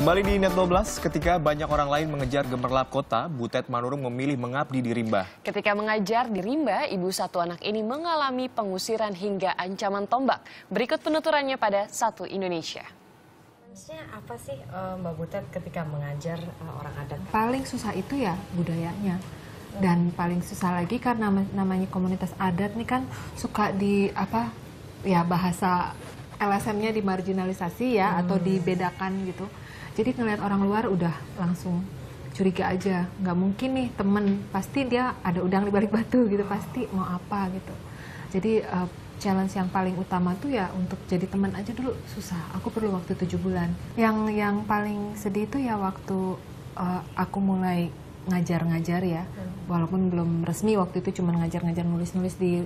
Kembali di Net 12, ketika banyak orang lain mengejar gemerlap kota, Butet Manurung memilih mengabdi di Rimba. Ketika mengajar di Rimba, ibu satu anak ini mengalami pengusiran hingga ancaman tombak. Berikut penuturannya pada Satu Indonesia. Maksudnya apa sih eh, Mbak Butet ketika mengajar eh, orang adat? paling susah itu ya budayanya dan paling susah lagi karena nam- namanya komunitas adat nih kan suka di apa ya bahasa LSM-nya dimarginalisasi ya atau dibedakan gitu jadi ngelihat orang luar udah langsung curiga aja nggak mungkin nih temen pasti dia ada udang di balik batu gitu pasti mau apa gitu jadi uh, challenge yang paling utama tuh ya untuk jadi teman aja dulu susah. Aku perlu waktu tujuh bulan. Yang yang paling sedih itu ya waktu uh, aku mulai ngajar-ngajar ya, walaupun belum resmi waktu itu cuma ngajar-ngajar nulis-nulis di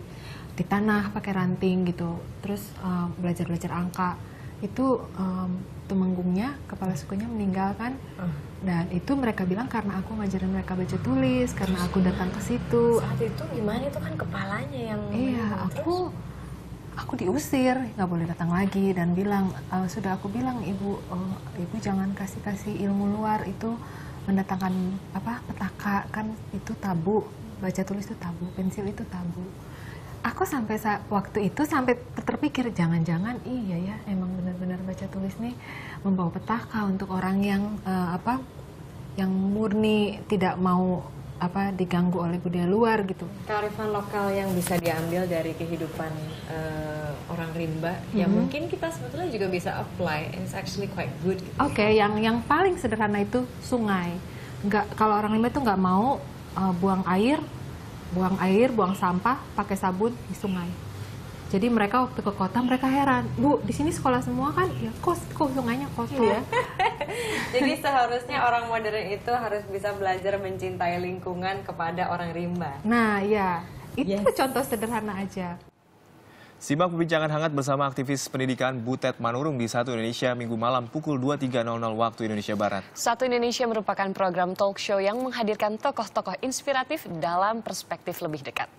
di tanah pakai ranting gitu. Terus uh, belajar-belajar angka itu um, temenggungnya kepala sukunya meninggal kan dan itu mereka bilang karena aku ngajarin mereka baca tulis karena aku datang ke situ. Saat itu gimana? Itu kan kepalanya yang Iya, meninggal. aku aku diusir, nggak boleh datang lagi. Dan bilang "Eh, sudah aku bilang ibu, eh, ibu jangan kasih kasih ilmu luar. Itu mendatangkan apa petaka. Kan itu tabu, baca tulis itu tabu, pensil itu tabu. Aku sampai sa- waktu itu sampai ter- terpikir jangan-jangan iya ya emang benar-benar baca tulis nih membawa petaka untuk orang yang eh, apa yang murni tidak mau apa diganggu oleh budaya luar gitu. kearifan lokal yang bisa diambil dari kehidupan eh, orang rimba yang Mhm. mungkin kita sebetulnya juga bisa apply and it's actually quite good gitu. Oke, yang yang paling sederhana itu sungai. Nggak kalau orang Rimba itu nggak mau uh, buang air, buang air, buang sampah pakai sabun di sungai. Jadi mereka waktu ke kota mereka heran, bu di sini sekolah semua kan, ya kok kok sungainya kotor ya? Jadi seharusnya orang modern itu harus bisa belajar mencintai lingkungan kepada orang rimba. Nah ya itu Yes. contoh sederhana aja. Simak perbincangan hangat bersama aktivis pendidikan Butet Manurung di Satu Indonesia Minggu malam pukul 23.00 waktu Indonesia Barat. Satu Indonesia merupakan program talk show yang menghadirkan tokoh-tokoh inspiratif dalam perspektif lebih dekat.